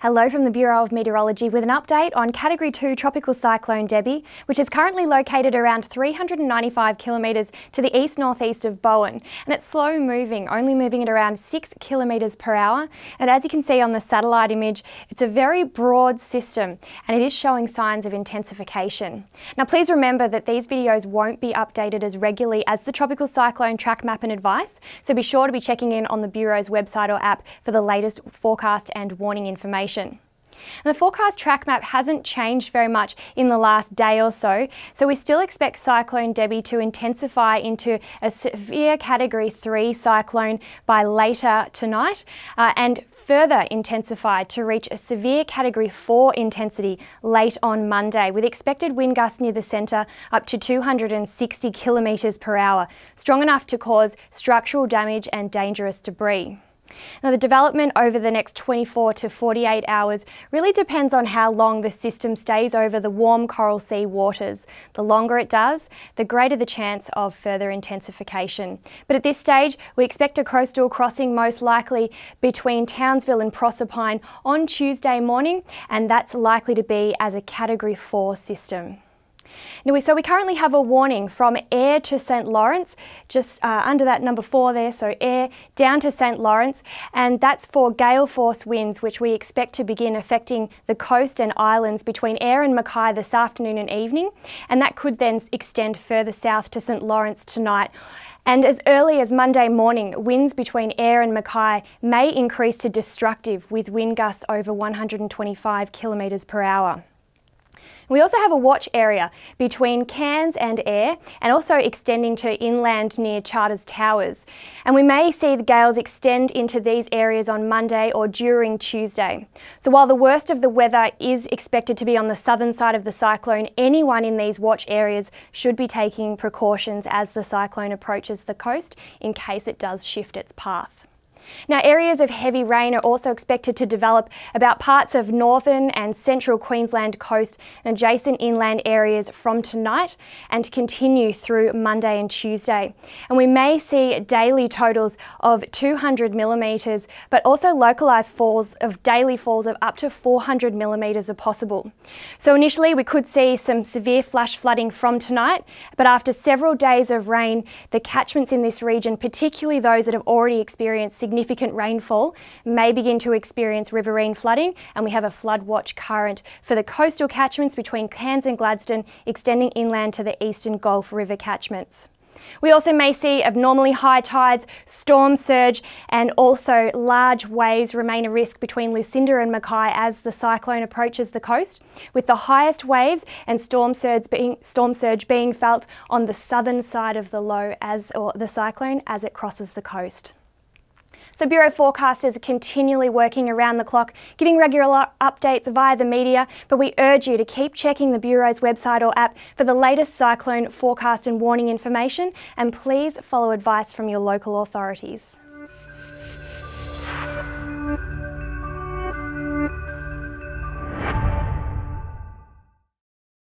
Hello from the Bureau of Meteorology with an update on Category 2 Tropical Cyclone Debbie, which is currently located around 395 kilometres to the east-northeast of Bowen. And it's slow moving, only moving at around 6 kilometres per hour. And as you can see on the satellite image, it's a very broad system and it is showing signs of intensification. Now please remember that these videos won't be updated as regularly as the Tropical Cyclone track map and advice, so be sure to be checking in on the Bureau's website or app for the latest forecast and warning information information. And the forecast track map hasn't changed very much in the last day or so, so we still expect Cyclone Debbie to intensify into a severe Category 3 cyclone by later tonight uh, and further intensify to reach a severe Category 4 intensity late on Monday, with expected wind gusts near the centre up to 260 kilometres per hour, strong enough to cause structural damage and dangerous debris. Now, the development over the next 24 to 48 hours really depends on how long the system stays over the warm Coral Sea waters. The longer it does, the greater the chance of further intensification. But at this stage, we expect a coastal crossing most likely between Townsville and Proserpine on Tuesday morning, and that's likely to be as a Category 4 system. So we currently have a warning from Ayr to St Lawrence, just uh, under that number four there, so Ayr down to St Lawrence, and that's for gale force winds, which we expect to begin affecting the coast and islands between Ayr and Mackay this afternoon and evening, and that could then extend further south to St Lawrence tonight. And as early as Monday morning, winds between Ayr and Mackay may increase to destructive with wind gusts over 125 kilometres per hour. We also have a watch area between Cairns and Ayr and also extending to inland near Charters Towers. And we may see the gales extend into these areas on Monday or during Tuesday. So while the worst of the weather is expected to be on the southern side of the cyclone, anyone in these watch areas should be taking precautions as the cyclone approaches the coast in case it does shift its path. Now, areas of heavy rain are also expected to develop about parts of northern and central Queensland coast and adjacent inland areas from tonight and continue through Monday and Tuesday. And we may see daily totals of 200 millimetres, but also localised falls of daily falls of up to 400 millimetres are possible. So initially we could see some severe flash flooding from tonight, but after several days of rain, the catchments in this region, particularly those that have already experienced significant rainfall may begin to experience riverine flooding and we have a flood watch current for the coastal catchments between Cairns and Gladstone extending inland to the eastern Gulf River catchments. We also may see abnormally high tides, storm surge, and also large waves remain a risk between Lucinda and Mackay as the cyclone approaches the coast, with the highest waves and storm surge being, storm surge being felt on the southern side of the low as or the cyclone as it crosses the coast. So Bureau forecasters are continually working around the clock, giving regular updates via the media, but we urge you to keep checking the Bureau's website or app for the latest cyclone forecast and warning information, and please follow advice from your local authorities.